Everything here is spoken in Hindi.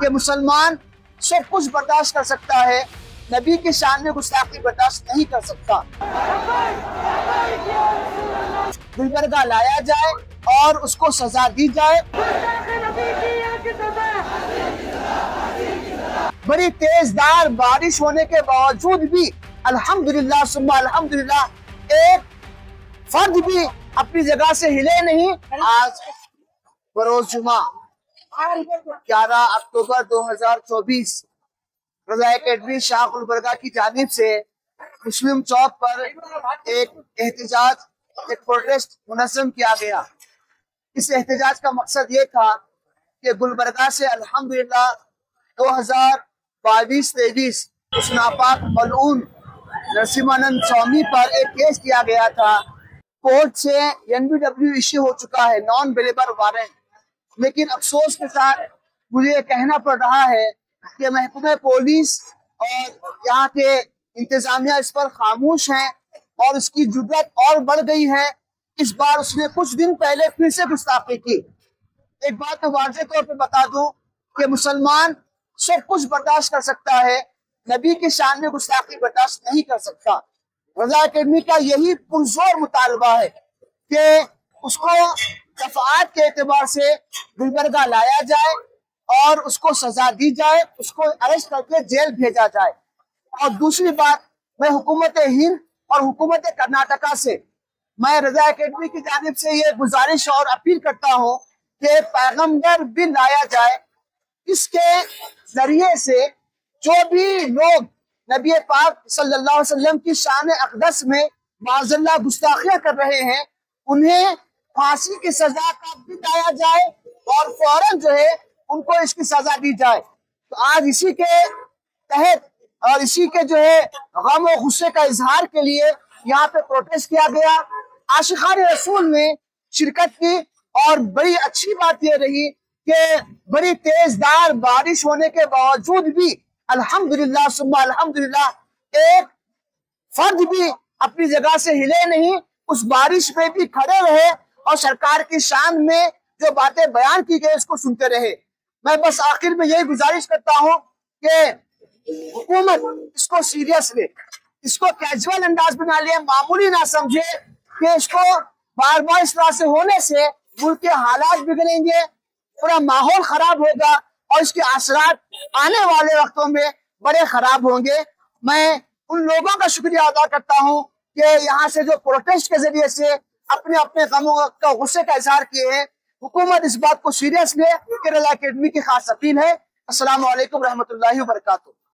कि मुसलमान सब कुछ बर्दाश्त कर सकता है। नबी की शान में गुस्ताखी बर्दाश्त नहीं कर सकता। गुलबरगा लाया जाए और उसको सजा दी जाए। बड़ी तेजदार बारिश होने के बावजूद भी अल्हम्दुलिल्लाह, सुम्मा अल्हम्दुलिल्लाह, एक फर्द भी अपनी जगह से हिले नहीं। आज बरोज जुमा। ग्यारह अक्टूबर 2024 रजा अकेडमी शाह गुलबरगा की जानिब से मुस्लिम चौक पर एक एहतजाज, एक प्रोटेस्ट मुनजम किया गया। इस एहतजाज का मकसद ये था कि गुलबरगा से अल्हम्दुलिल्लाह 2022 तेईस उस नापाक मलून नरसिमानंद स्वामी पर एक केस किया गया था। कोर्ट से एनबीडब्ल्यू इश्यू हो चुका है नॉन बेलेबर वारंट लेकिन अफसोस के साथ मुझे कहना पड़ रहा है कि महकमे पुलिस और यहाँ के इंतजामिया इस पर खामोश हैं और इसकी जुर्रत और बढ़ गई है। इस बार उसने कुछ दिन पहले फिर से गुस्ताखी की। एक बात तो वाजे तौर पर बता दूँ कि मुसलमान सब कुछ बर्दाश्त कर सकता है। नबी की शान में गुस्ताखी बर्दाश्त नहीं कर सकता। रजा अकेडमी का यही पुरजोर मुतालबा है कि उसको दफात के एतबार से गुलबरगा लाया जाए और उसको सजा दी जाए, उसको अरेस्ट करके जेल भेजा जाए। और दूसरी बात, मैं हुकूमत हिंद और हुकूमत कर्नाटका से, मैं रजा अकेडमी की जानब से ये गुजारिश और अपील करता हूँ कि पैगंबर बिल लाया जाए। इसके ज़रिए से जो भी लोग नबी पाक सल्लल्लाहु अलैहि वसल्लम की शान अकदस में माजल्ला गुस्ताखियाँ कर रहे हैं, उन्हें फांसी की सजा का लाया जाए और फ़ौरन जो है उनको इसकी सजा दी जाए। तो आज इसी के तहत और इसी के जो है गम और गुस्से का इजहार के लिए यहाँ पे प्रोटेस्ट किया गया। आशिखान रसूल ने शिरकत की और बड़ी अच्छी बात यह रही कि बड़ी तेजदार बारिश होने के बावजूद भी अल्हम्दुलिल्लाह, सुम्मा अल्हम्दुलिल्लाह, एक फर्द भी अपनी जगह से हिले नहीं, उस बारिश में भी खड़े रहे और सरकार की शान में जो बातें बयान की गई उसको सुनते रहे। मैं बस आखिर में यही गुजारिश करता हूँ कि हुकूमत इसको सीरियस ले। इसको कैजुअल अंदाज बना ले, मामूली ना समझे कि इसको बार बार इस तरह से होने से मुल्क के हालात बिगड़ेंगे, पूरा माहौल खराब होगा और इसके असरात आने वाले वक्तों में बड़े खराब होंगे। मैं उन लोगों का शुक्रिया अदा करता हूँ कि यहाँ से जो प्रोटेस्ट के ज़रिए से अपने अपने गमों का गुस्से का इजहार किए हैं। हुकूमत इस बात को सीरियस ले केरला अकेडमी की खास अपील है। असला रहमतुल्लाहि व